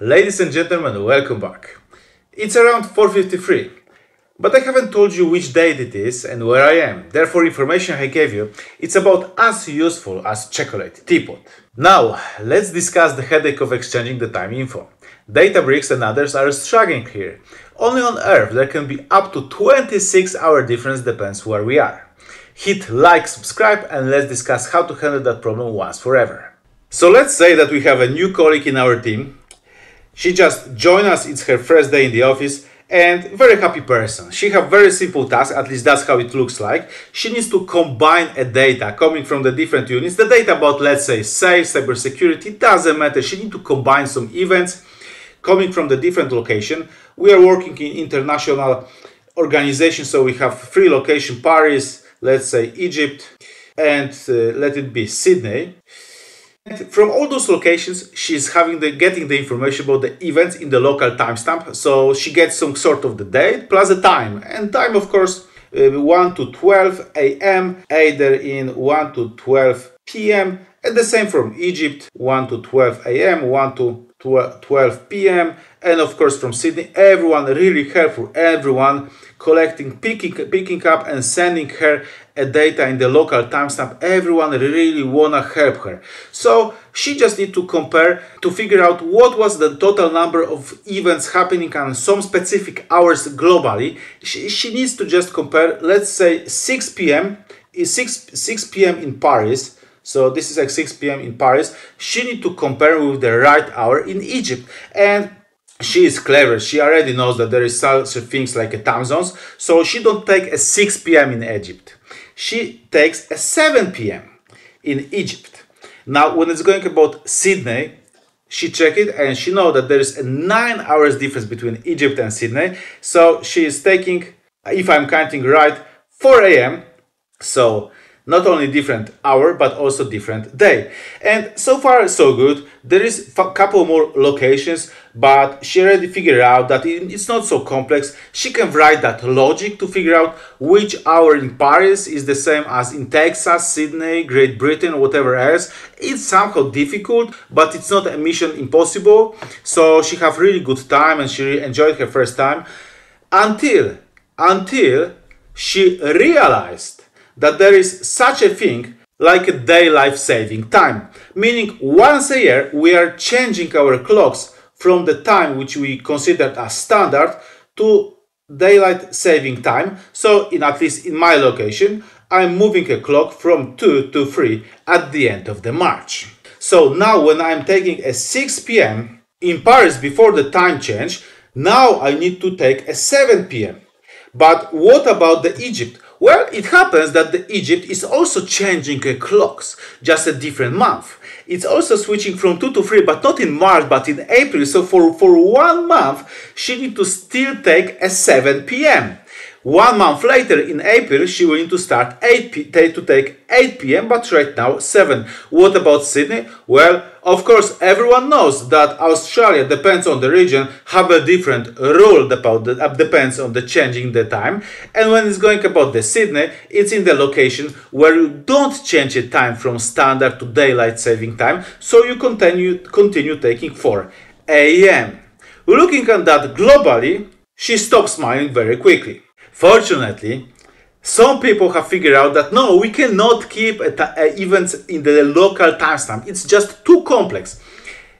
Ladies and gentlemen, welcome back. It's around 4.53, but I haven't told you which date it is and where I am. Therefore, information I gave you, it's about as useful as chocolate, teapot. Now, let's discuss the headache of exchanging the time info. Databricks and others are struggling here. Only on Earth there can be up to 26 hour difference depends where we are. Hit like, subscribe and let's discuss how to handle that problem once forever. So let's say that we have a new colleague in our team. She just joined us, it's her first day in the office and very happy person. She have very simple task, at least that's how it looks like. She needs to combine a data coming from the different units. The data about, let's say, sales, cybersecurity, doesn't matter. She need to combine some events coming from the different location. We are working in international organization, so we have three location, Paris, let's say Egypt, and uh, let it be Sydney. From all those locations, she's having the getting the information about the events in the local timestamp. So she gets some sort of the date plus the time, and time, of course, uh, 1 to 12 a.m., either in 1 to 12 p.m., and the same from Egypt, 1 to 12 a.m., 1 to 12 p.m. and of course from Sydney everyone really helpful everyone collecting picking picking up and sending her a data in the local timestamp everyone really wanna help her so she just need to compare to figure out what was the total number of events happening on some specific hours globally she, she needs to just compare let's say 6 p.m. is eh, 6 6 p.m. in Paris so this is like 6 p.m. in Paris. She need to compare with the right hour in Egypt. And she is clever. She already knows that there is such things like a time zones. So she don't take a 6 p.m. in Egypt. She takes a 7 p.m. in Egypt. Now, when it's going about Sydney, she check it and she know that there is a nine hours difference between Egypt and Sydney. So she is taking, if I'm counting right, 4 a.m. So not only different hour but also different day. And so far so good. There is a couple more locations but she already figured out that it's not so complex. She can write that logic to figure out which hour in paris is the same as in texas sydney great britain whatever else. It's somehow difficult but it's not a mission impossible. So she have really good time and she enjoyed her first time. Until until she realized that there is such a thing like a daylight saving time, meaning once a year we are changing our clocks from the time which we considered as standard to daylight saving time. So in at least in my location, I'm moving a clock from 2 to 3 at the end of the March. So now when I'm taking a 6 p.m. in Paris before the time change, now I need to take a 7 p.m. But what about the Egypt? Well, it happens that the Egypt is also changing uh, clocks, just a different month. It's also switching from 2 to 3, but not in March, but in April. So for, for one month, she need to still take a 7 p.m. One month later, in April, she will need to start 8 p- to take 8 p.m., but right now 7. What about Sydney? Well, of course, everyone knows that Australia depends on the region, have a different rule about the, uh, depends on the changing the time. And when it's going about the Sydney, it's in the location where you don't change the time from standard to daylight saving time, so you continue continue taking 4 a.m. Looking at that globally, she stops smiling very quickly. Fortunately, some people have figured out that no, we cannot keep events in the local timestamp. It's just too complex.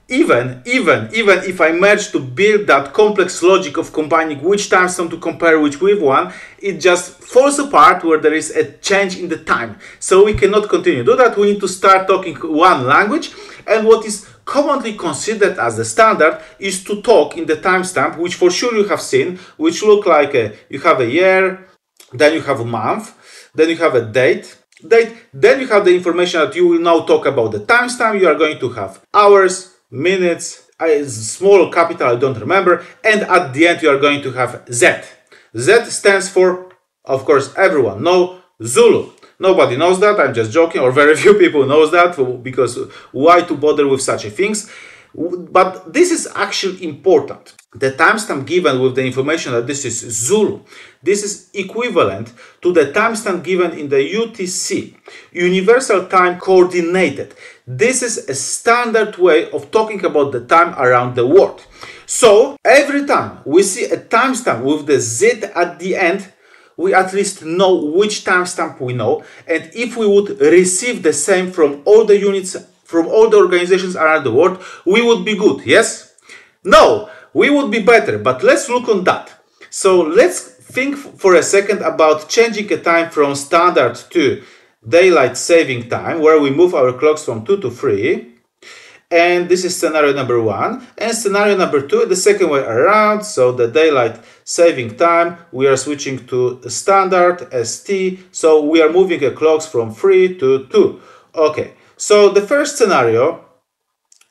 Even, even, even if I manage to build that complex logic of combining which timestamp to compare which with one, it just falls apart where there is a change in the time. So we cannot continue do that. We need to start talking one language. And what is commonly considered as the standard is to talk in the timestamp, which for sure you have seen, which look like a, you have a year, then you have a month, then you have a date, date, then you have the information that you will now talk about the timestamp. You are going to have hours, minutes, small capital, I don't remember, and at the end you are going to have Z. Z stands for, of course, everyone know Zulu. Nobody knows that, I'm just joking, or very few people knows that, because why to bother with such things? But this is actually important. The timestamp given with the information that this is Zulu, this is equivalent to the timestamp given in the UTC, Universal Time Coordinated. This is a standard way of talking about the time around the world. So every time we see a timestamp with the Z at the end, we at least know which timestamp we know. And if we would receive the same from all the units, from all the organizations around the world, we would be good, yes? No, we would be better, but let's look on that. So let's think for a second about changing a time from standard to daylight saving time, where we move our clocks from 2 to 3. And this is scenario number one. And scenario number two, the second way around. So the daylight saving time, we are switching to standard ST. So we are moving the clocks from 3 to 2. Okay, so the first scenario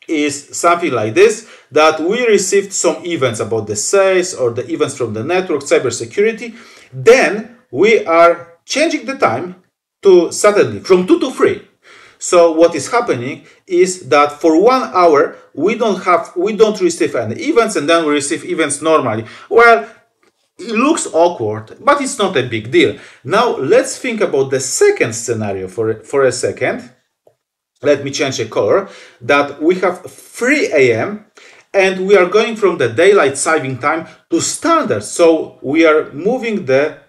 is something like this, that we received some events about the sales or the events from the network, cybersecurity. Then we are changing the time to suddenly from 2 to 3. So what is happening is that for one hour we don't have we don't receive any events and then we receive events normally. Well, it looks awkward, but it's not a big deal. Now let's think about the second scenario for, for a second. Let me change the color. That we have 3 a.m. and we are going from the daylight saving time to standard. So we are moving the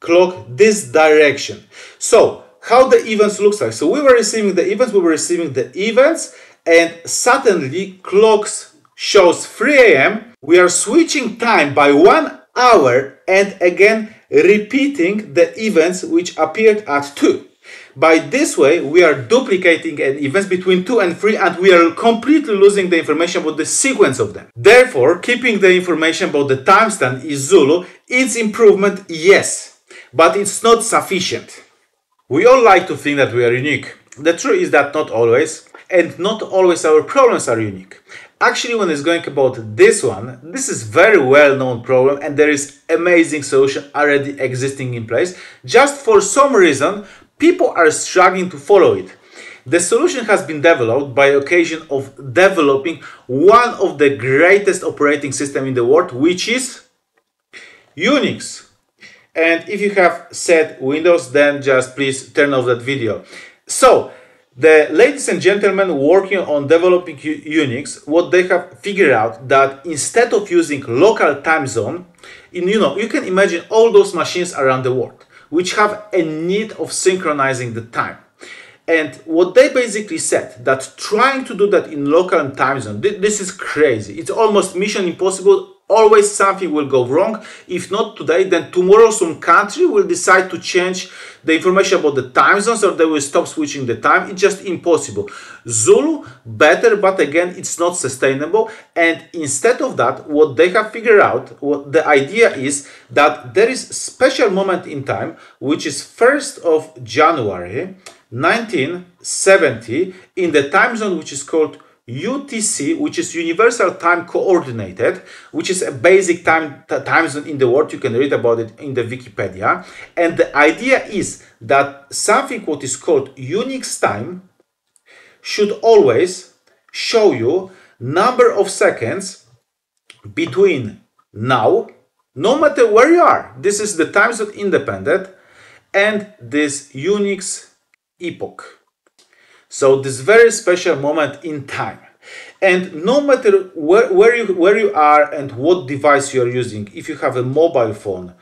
clock this direction. So how the events looks like. So we were receiving the events, we were receiving the events, and suddenly clocks shows 3 a.m. We are switching time by one hour and again repeating the events which appeared at 2. By this way, we are duplicating an events between 2 and 3 and we are completely losing the information about the sequence of them. Therefore, keeping the information about the timestamp is Zulu, it's improvement, yes, but it's not sufficient. We all like to think that we are unique. The truth is that not always, and not always our problems are unique. Actually, when it's going about this one, this is very well-known problem and there is amazing solution already existing in place. Just for some reason, people are struggling to follow it. The solution has been developed by occasion of developing one of the greatest operating system in the world, which is Unix. And if you have set Windows, then just please turn off that video. So, the ladies and gentlemen working on developing Unix, what they have figured out that instead of using local time zone, in, you know, you can imagine all those machines around the world, which have a need of synchronizing the time. And what they basically said that trying to do that in local time zone, this is crazy. It's almost mission impossible always something will go wrong. If not today, then tomorrow some country will decide to change the information about the time zones or they will stop switching the time. It's just impossible. Zulu, better, but again, it's not sustainable. And instead of that, what they have figured out, what the idea is that there is special moment in time, which is 1st of January 1970 in the time zone which is called UTC, which is Universal Time Coordinated, which is a basic time, time zone in the world. You can read about it in the Wikipedia. And the idea is that something what is called Unix time should always show you number of seconds between now, no matter where you are. This is the time zone independent and this Unix epoch. So this very special moment in time. And no matter where, where, you, where you are and what device you are using, if you have a mobile phone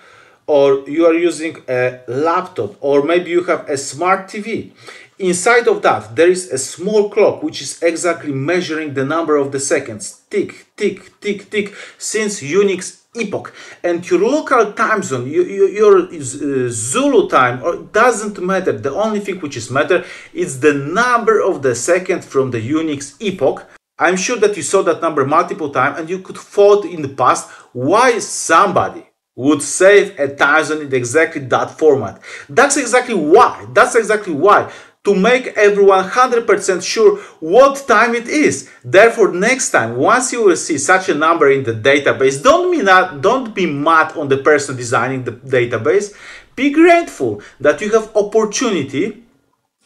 or you are using a laptop or maybe you have a smart TV, inside of that there is a small clock which is exactly measuring the number of the seconds. Tick, tick, tick, tick, since Unix epoch. And your local time zone you, you, your uh, zulu time or doesn't matter. The only thing which is matter is the number of the second from the unix epoch. I'm sure that you saw that number multiple times and you could thought in the past why somebody would save a thousand in exactly that format. That's exactly why that's exactly why to make everyone 100% sure what time it is. Therefore, next time, once you will see such a number in the database, don't be, not, don't be mad on the person designing the database. Be grateful that you have opportunity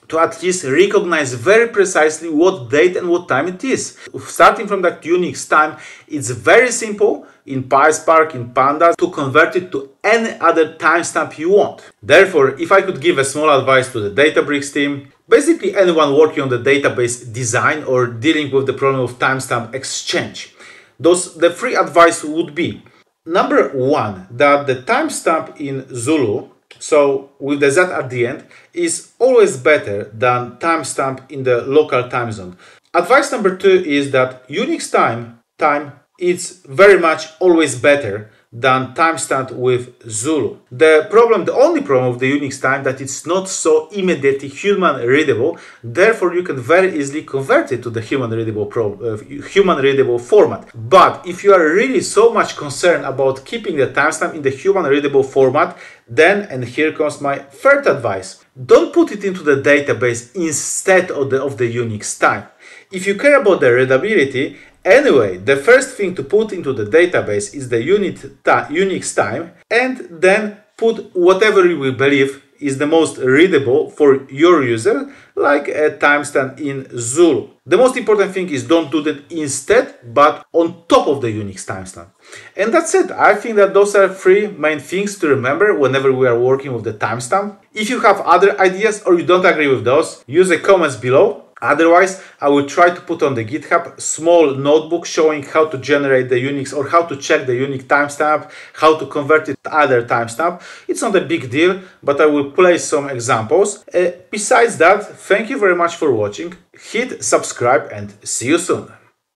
to at least recognize very precisely what date and what time it is. Starting from that Unix time, it's very simple in PySpark, in Pandas, to convert it to any other timestamp you want. Therefore, if I could give a small advice to the Databricks team, basically anyone working on the database design or dealing with the problem of timestamp exchange, those the free advice would be number one that the timestamp in Zulu so with the Z at the end is always better than timestamp in the local time zone. Advice number two is that Unix time time is very much always better than timestamp with Zulu. The problem, the only problem of the Unix time that it's not so immediately human readable. Therefore, you can very easily convert it to the human readable pro, uh, human readable format. But if you are really so much concerned about keeping the timestamp in the human readable format, then and here comes my third advice: don't put it into the database instead of the of the Unix time. If you care about the readability, Anyway, the first thing to put into the database is the unit Unix time and then put whatever you believe is the most readable for your user, like a timestamp in Zulu. The most important thing is don't do that instead, but on top of the Unix timestamp. And that's it. I think that those are three main things to remember whenever we are working with the timestamp. If you have other ideas or you don't agree with those, use the comments below Otherwise, I will try to put on the GitHub small notebook showing how to generate the Unix or how to check the Unix timestamp, how to convert it to other timestamp. It's not a big deal, but I will place some examples. Uh, besides that, thank you very much for watching. Hit subscribe and see you soon.